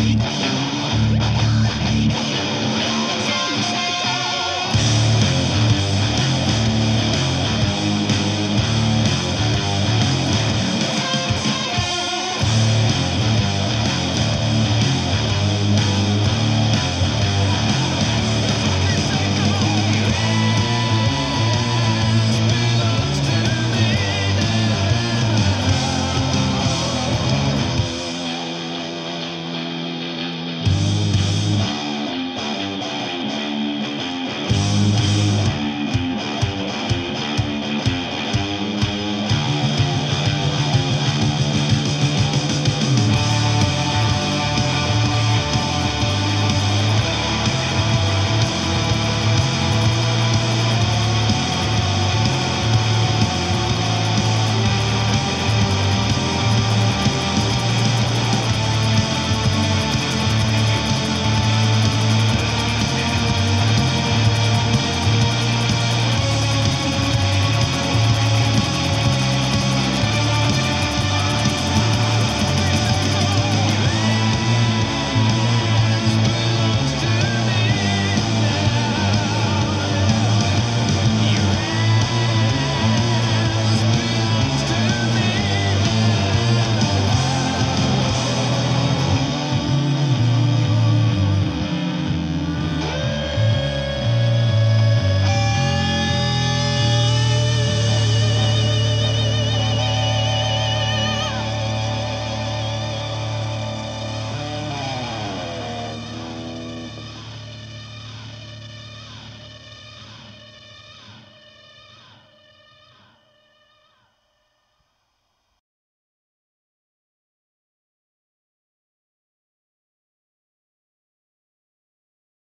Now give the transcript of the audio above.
Bye.